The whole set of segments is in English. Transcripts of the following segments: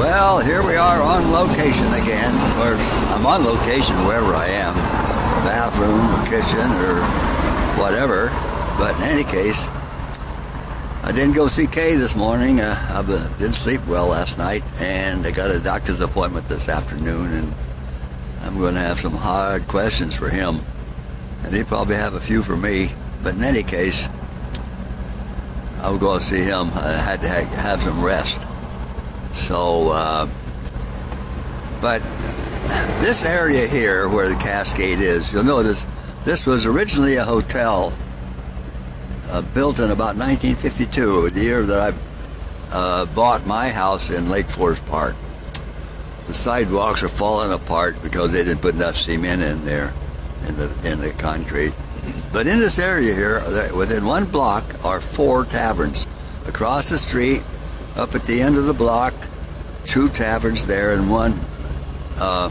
Well, here we are on location again. Of course, I'm on location wherever I am bathroom, kitchen, or whatever. But in any case, I didn't go see Kay this morning. Uh, I didn't sleep well last night, and I got a doctor's appointment this afternoon, and I'm going to have some hard questions for him. And he'll probably have a few for me. But in any case, I'll go see him. I had to have some rest. So, uh, but this area here where the Cascade is, you'll notice this was originally a hotel uh, built in about 1952, the year that I uh, bought my house in Lake Forest Park. The sidewalks are falling apart because they didn't put enough cement in there, in the in the concrete. But in this area here, within one block, are four taverns. Across the street, up at the end of the block, two taverns there and one uh,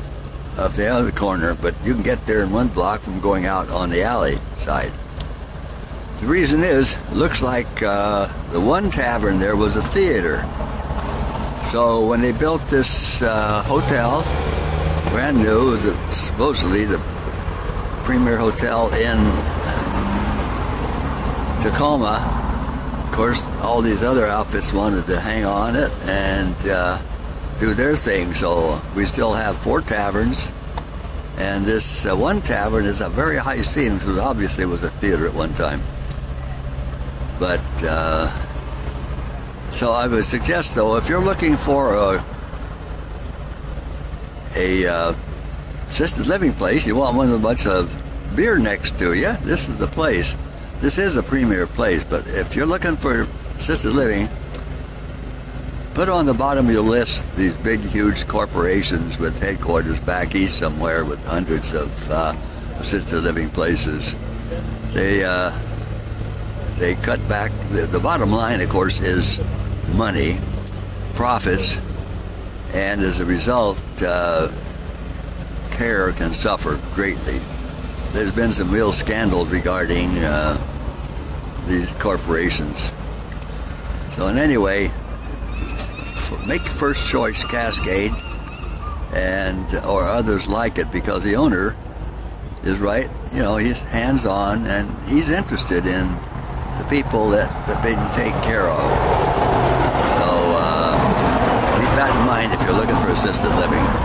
of the other corner. But you can get there in one block from going out on the alley side. The reason is, looks like uh, the one tavern there was a theater. So when they built this uh, hotel, brand new, it was supposedly the premier hotel in Tacoma. Course, all these other outfits wanted to hang on it and uh, do their thing. So we still have four taverns, and this uh, one tavern is a very high scene, so obviously it was a theater at one time. But uh, so I would suggest, though, if you're looking for a a uh, assisted living place, you want one with a bunch of beer next to you. This is the place. This is a premier place, but if you're looking for assisted living, put on the bottom of your list these big, huge corporations with headquarters back east somewhere with hundreds of uh, assisted living places. They uh, they cut back. The, the bottom line, of course, is money, profits, and as a result, uh, care can suffer greatly. There's been some real scandals regarding uh, these corporations. So, in any way, make first choice Cascade and or others like it because the owner is right. You know, he's hands on and he's interested in the people that have been taken care of. So uh, keep that in mind if you're looking for assisted living.